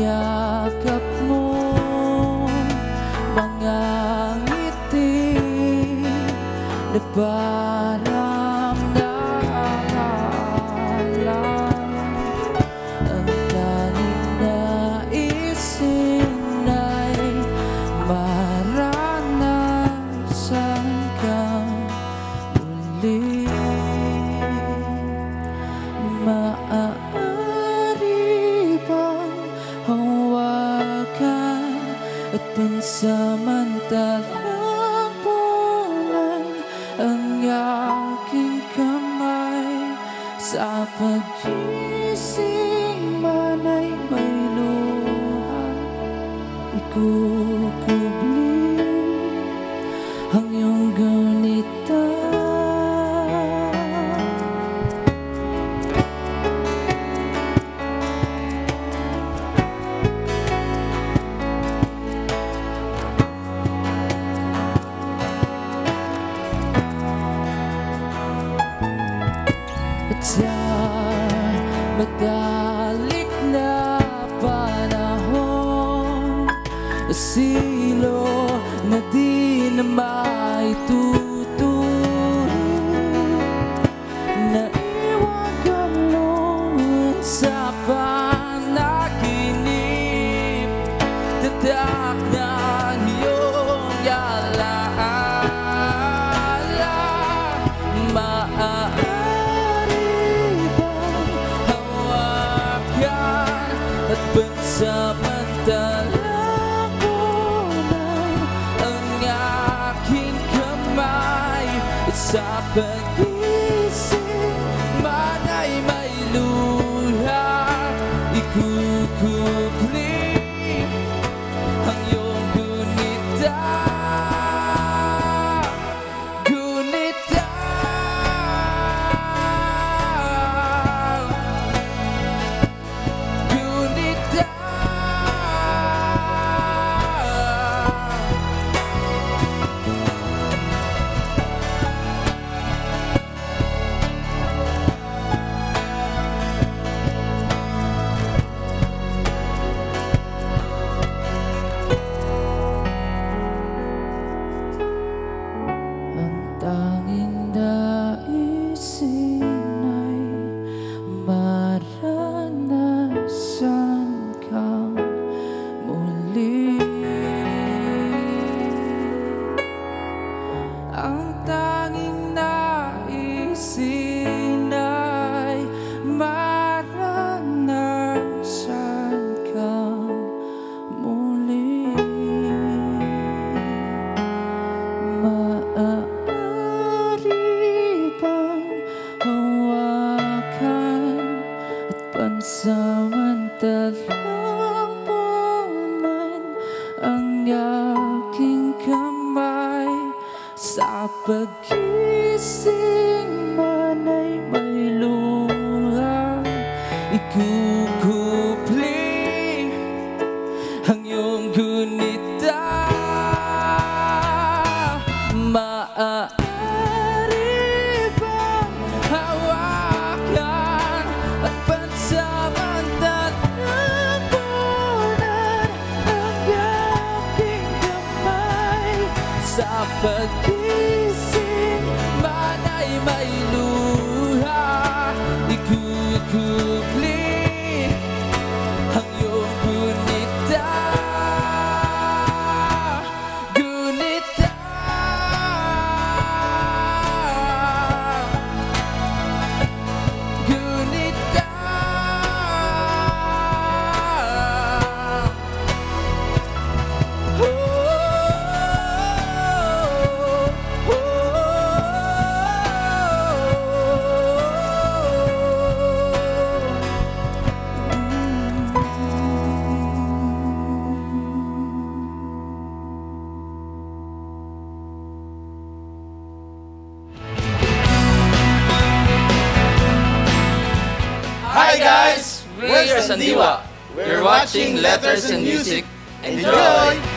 yakap mo mga ngiti nagparam na alam ang maranasan kang muli. At pansamantalang punan ang aking kamay sa pag-isip. Sadyang magdalik na panahon. Silo na di na maitulog Stop and bug. Sandiwa. We're watching Letters and Music. Enjoy!